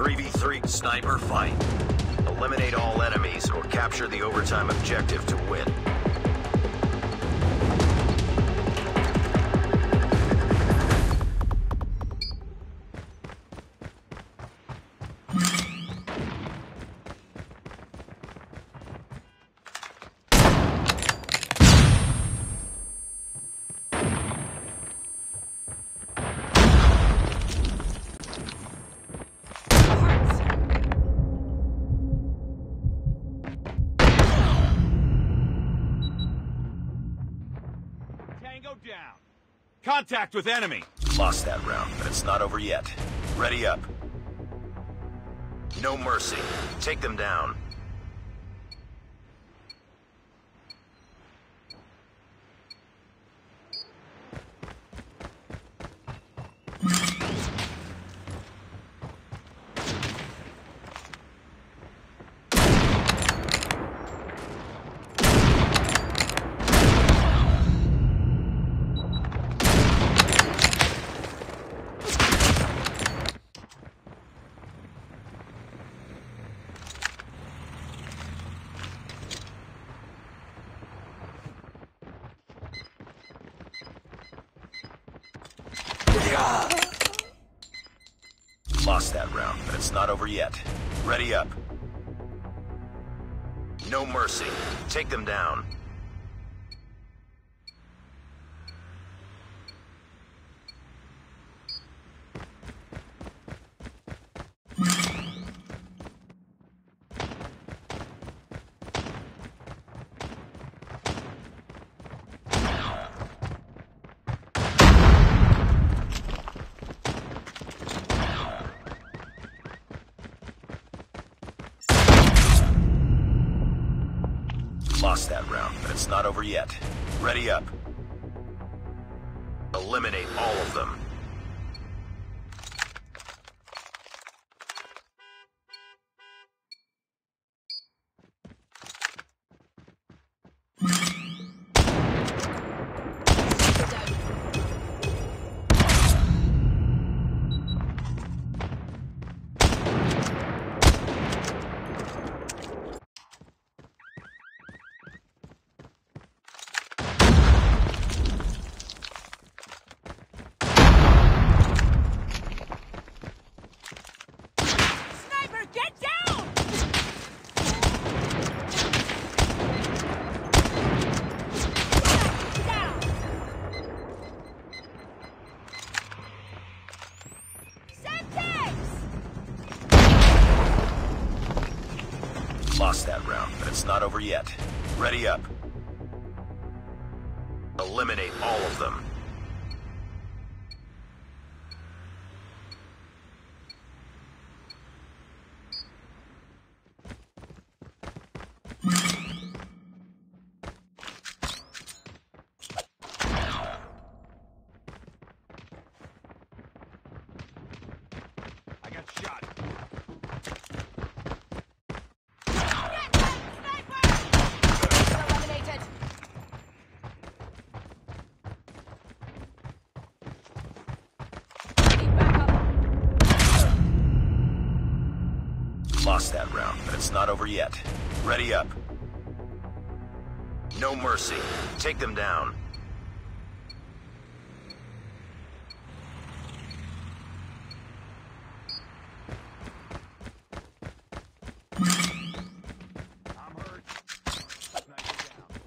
3v3 sniper fight. Eliminate all enemies or capture the overtime objective to win. Contact with enemy. Lost that round, but it's not over yet. Ready up. No mercy. Take them down. Lost that round, but it's not over yet. Ready up. No mercy. Take them down. Lost that round, but it's not over yet. Ready up. Eliminate all of them. Lost that round, but it's not over yet. Ready up. Eliminate all of them. I got shot. Eliminated! Need backup. Lost that round, but it's not over yet. Ready up. No mercy. Take them down. I'm hurt. Sniper down.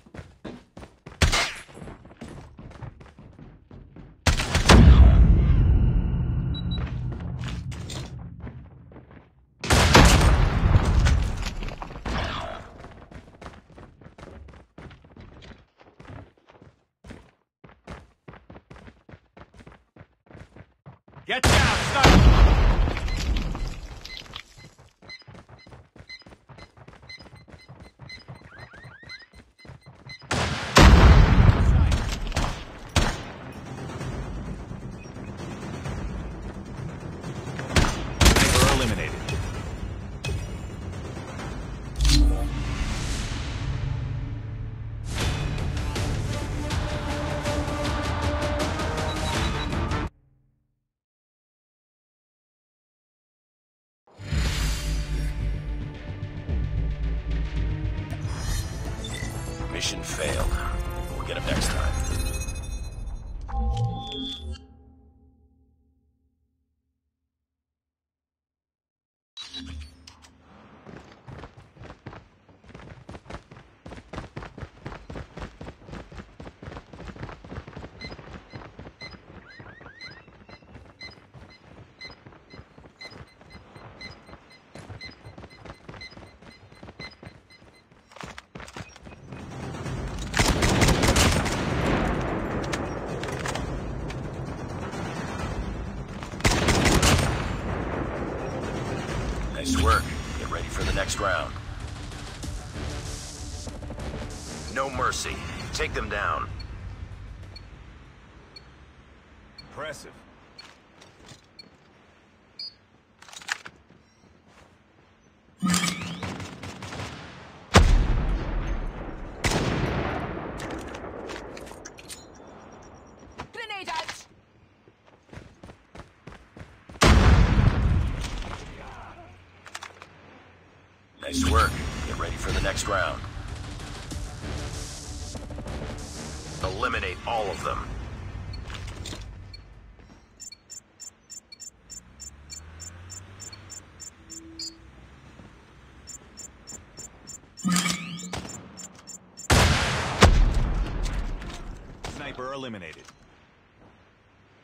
Get down! Sniper eliminated. Mission failed. We'll get him next time. Next. No mercy. Take them down. Impressive. Nice work. Get ready for the next round. Eliminate all of them. Sniper eliminated.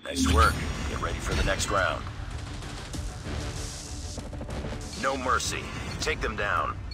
Nice work. Get ready for the next round. No mercy. Take them down.